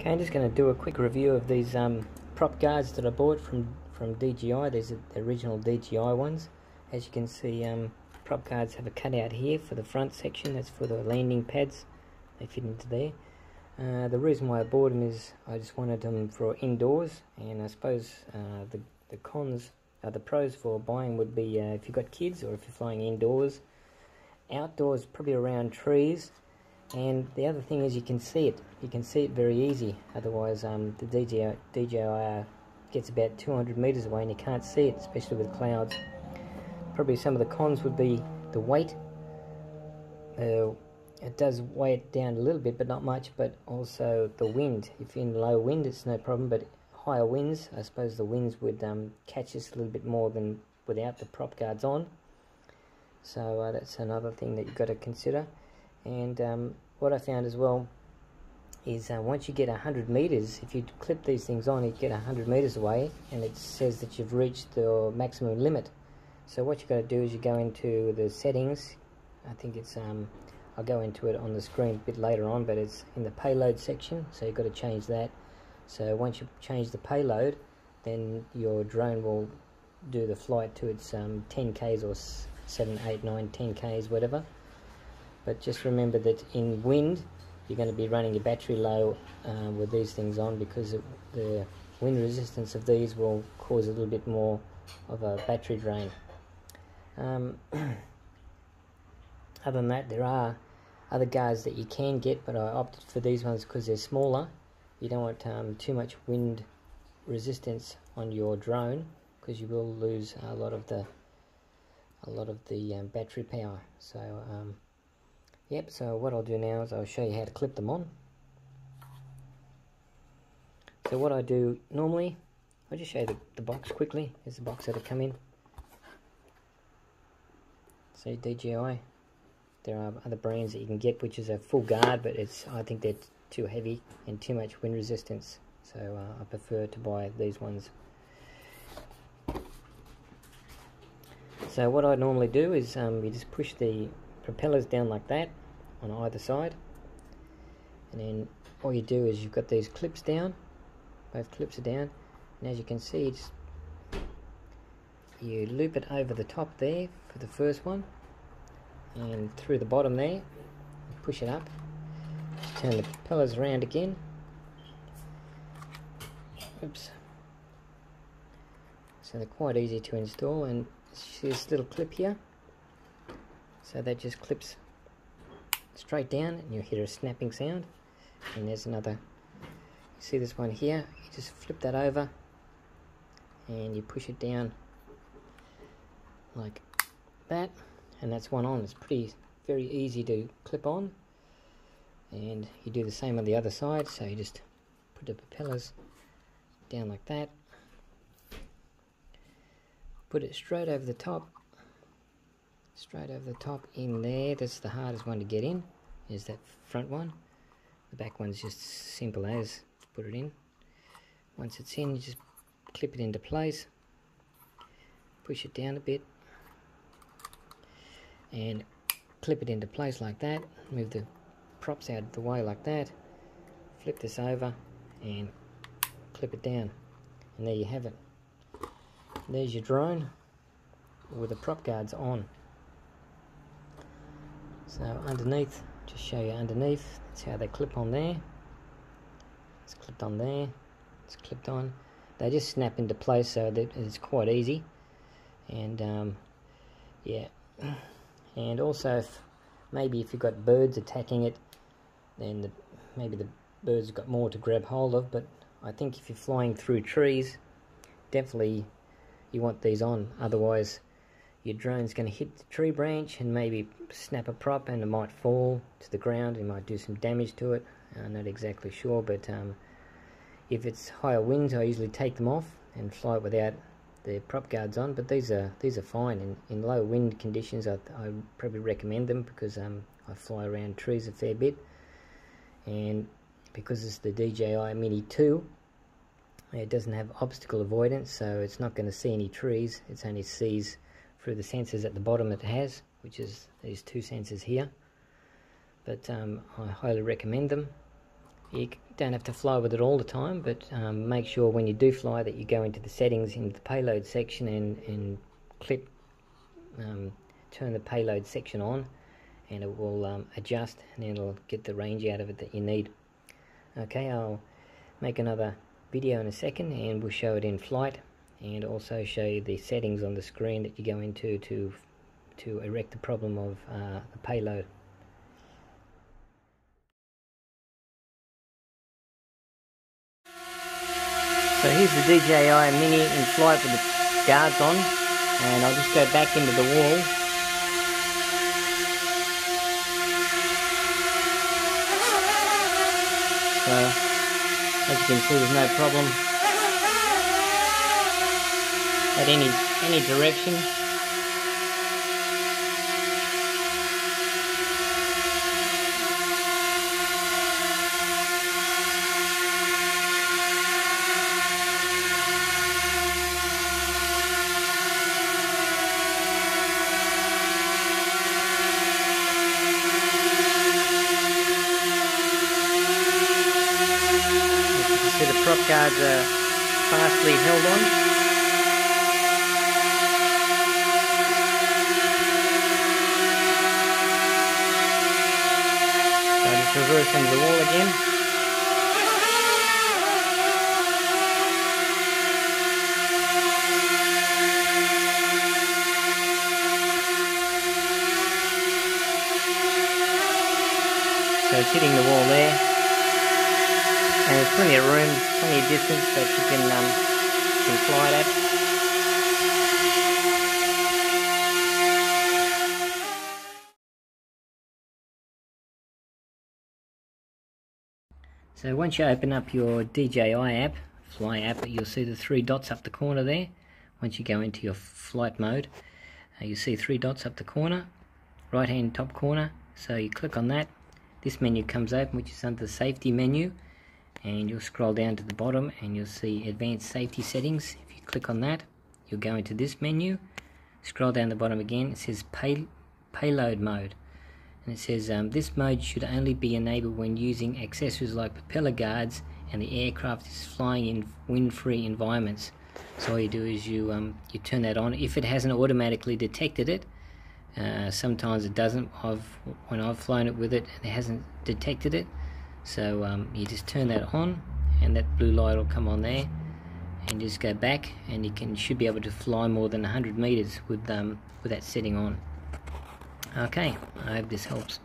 Okay, I'm just going to do a quick review of these um, prop guards that I bought from, from DJI. These are the original DJI ones. As you can see, um, prop guards have a cutout here for the front section. That's for the landing pads. They fit into there. Uh, the reason why I bought them is I just wanted them for indoors. And I suppose uh, the, the cons, uh, the pros for buying would be uh, if you've got kids or if you're flying indoors. Outdoors, probably around trees and the other thing is you can see it. You can see it very easy. Otherwise um, the DJI, DJI gets about 200 meters away and you can't see it especially with clouds. Probably some of the cons would be the weight. Uh, it does weigh it down a little bit but not much but also the wind. If in low wind it's no problem but higher winds I suppose the winds would um, catch us a little bit more than without the prop guards on. So uh, that's another thing that you've got to consider and um, what I found as well is uh, once you get 100 meters, if you clip these things on, you get 100 meters away and it says that you've reached the maximum limit. So what you've got to do is you go into the settings, I think it's, um, I'll go into it on the screen a bit later on, but it's in the payload section, so you've got to change that. So once you change the payload, then your drone will do the flight to its um, 10Ks or 7, 8, 9, 10Ks, whatever but just remember that in wind you're going to be running your battery low uh, with these things on because it, the wind resistance of these will cause a little bit more of a battery drain. Um, other than that there are other guards that you can get but I opted for these ones because they're smaller. You don't want um, too much wind resistance on your drone because you will lose a lot of the a lot of the um, battery power. So um, Yep, so what I'll do now is I'll show you how to clip them on. So what I do normally, I'll just show you the, the box quickly. Here's the box that'll come in. See DJI. There are other brands that you can get which is a full guard but it's I think they're too heavy and too much wind resistance so uh, I prefer to buy these ones. So what I normally do is um, you just push the propellers down like that on either side. And then all you do is you've got these clips down. Both clips are down. And as you can see you loop it over the top there for the first one. And through the bottom there push it up. Turn the propellers around again. Oops. So they're quite easy to install. And this little clip here. So that just clips straight down and you'll hear a snapping sound. And there's another you see this one here? You just flip that over and you push it down like that. And that's one on. It's pretty very easy to clip on. And you do the same on the other side. So you just put the propellers down like that. Put it straight over the top straight over the top in there that's the hardest one to get in is that front one. The back one's just simple as put it in. Once it's in you just clip it into place push it down a bit and clip it into place like that move the props out of the way like that flip this over and clip it down and there you have it. There's your drone with the prop guards on so underneath, just show you underneath, that's how they clip on there. It's clipped on there, it's clipped on. They just snap into place so that it's quite easy. And um, yeah, and also if, maybe if you've got birds attacking it, then the, maybe the birds have got more to grab hold of, but I think if you're flying through trees, definitely you want these on, otherwise your drone's going to hit the tree branch and maybe snap a prop and it might fall to the ground. It might do some damage to it. I'm not exactly sure but um, if it's higher winds I usually take them off and fly it without the prop guards on but these are these are fine. In, in low wind conditions I, I probably recommend them because um, I fly around trees a fair bit. And because it's the DJI Mini 2 it doesn't have obstacle avoidance so it's not going to see any trees. It only sees through the sensors at the bottom it has, which is these two sensors here. But um, I highly recommend them. you don't have to fly with it all the time but um, make sure when you do fly that you go into the settings in the payload section and, and clip um, turn the payload section on and it will um, adjust and it'll get the range out of it that you need okay I'll make another video in a second and we'll show it in flight and also show you the settings on the screen that you go into to to erect the problem of uh, the payload. So here's the DJI Mini in flight with the guards on and I'll just go back into the wall. So as you can see there's no problem at any any direction So the prop guards are fastly held on. The wall again. So it's hitting the wall there and there's plenty of room, plenty of distance that you can, um, can fly it at. So once you open up your DJI app, Fly app, you'll see the three dots up the corner there. Once you go into your flight mode, uh, you see three dots up the corner, right hand top corner. So you click on that. This menu comes open, which is under the safety menu and you'll scroll down to the bottom and you'll see advanced safety settings if you click on that you'll go into this menu scroll down the bottom again it says pay, payload mode and it says um, this mode should only be enabled when using accessories like propeller guards and the aircraft is flying in wind-free environments. So all you do is you um, you turn that on. If it hasn't automatically detected it uh, sometimes it doesn't. I've when I've flown it with it and it hasn't detected it. So um, you just turn that on and that blue light will come on there. And just go back and you can should be able to fly more than 100 meters with um, with that setting on okay I hope this helps